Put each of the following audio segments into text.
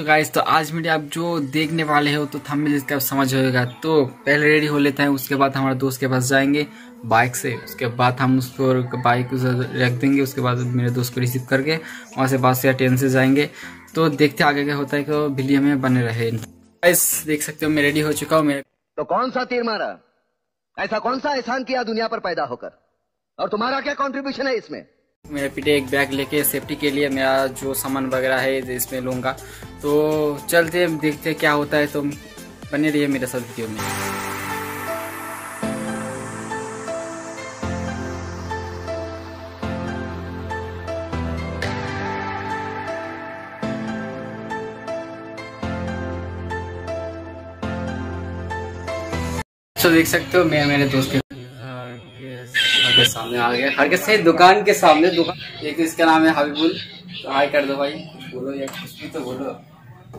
So guys तो आज video आप जो देखने वाले हो तो थंबनेल इसका समझ होगा तो पहले रेडी हो लेते हैं, उसके बाद हमारे दोस्त के पास जाएँगे बाइक से। उसके बाद हम उसको बाइक रख देंगे, उसके बाद मेरे दोस्त को रिसीव करके वहाँ से बस या ट्रेन से जाएँगे। तो देखते आगे क्या होता है कि वीडियो में बने रहे। गाइस देख सकते हो मैं रेडी हो चुका हूँ, मेरे तो कौन सा तीर मारा? ऐसा कौन सा एहसान किया दुनिया पर पैदा होकर? और तुम्हारा क्या कॉन्ट्रीब्यूशन है इसमें? मेरे पीछे एक बैग लेके सेफ्टी के लिए मेरा जो सामान वगैरह है इसमें लूँगा। तो चलते, देखते क्या होता है। तो बने रहिए मेरे साथ वीडियो में। तो देख सकते हो मैं मेरे दोस्त के के सामने आ गया। घर के सही दुकान के सामने दुकान। एक इसका नाम है हबीबुल। तो हाय कर दो भाई। बोलो या कुछ भी तो बोलो।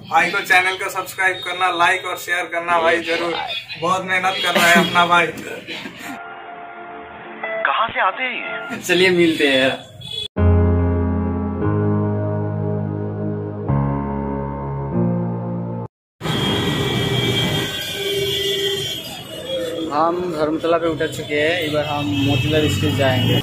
भाई को चैनल को सब्सक्राइब करना लाइक और शेयर करना भाई ज़रूर। बहुत मेहनत कर रहा है अपना भाई। कहाँ से आते हैं चलिए मिलते हैं। हम धर्मतला पे उतर चुके हैं बार हम मोतीलाल स्ट्रीट जाएँगे।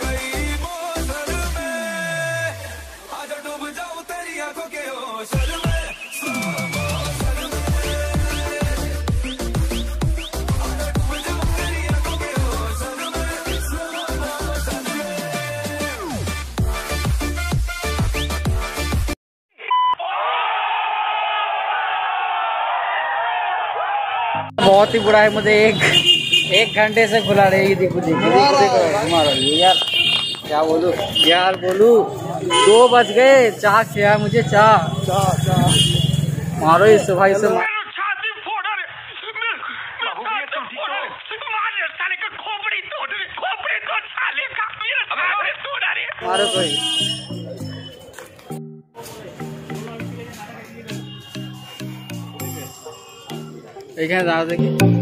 बहुत ही बुरा है मुझे एक। एक घंटे से खुला रहे ये देखो देखो देखो देखो तुम्हारा। ये यार क्या बोलू? यार बोलू दो बज गए चाह खिया मुझे? चाह। मारो इस भाई से मारो। रे मैं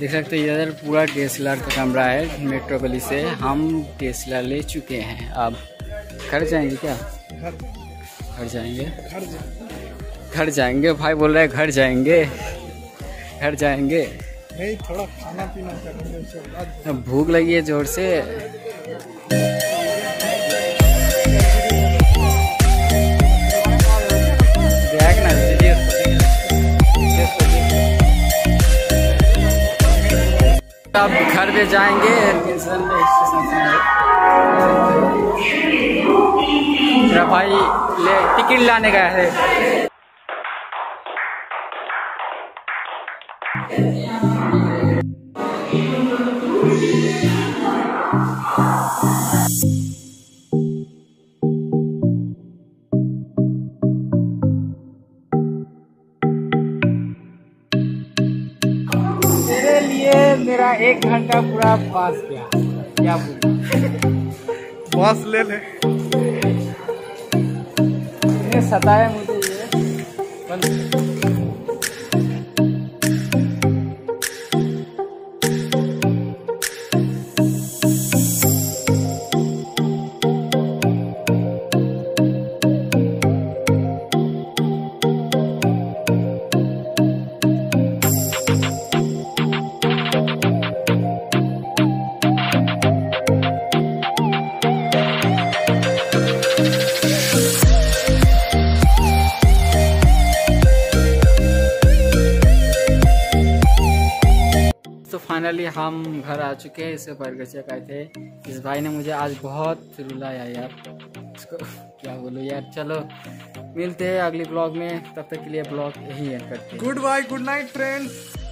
देख सकते हैं इधर पूरा डीएसएलआर का कमरा है मेट्रो गली से हम डी ले चुके हैं अब घर जाएँगे क्या घर जाएँगे घर जाएँगे भाई बोल रहे हैं घर जाएँगे घर जाएँगे नहीं थोड़ा खाना पीना करेंगे भूख लगी है ज़ोर से। अब घर पे जाएँगे। भाई ले टिकट लाने गया है। मेरे लिए मेरा एक घंटा पूरा पास गया। क्या बॉस ले ले। सताया मुझे ये। फाइनली हम घर आ चुके हैं इसे बर्गर चेक आए थे। इस भाई ने मुझे आज बहुत रुलाया यार। इसको क्या बोलो यार, चलो, मिलते हैं अगले ब्लॉग में। तब तक के लिए ब्लॉग यही एंड करते goodbye good night friends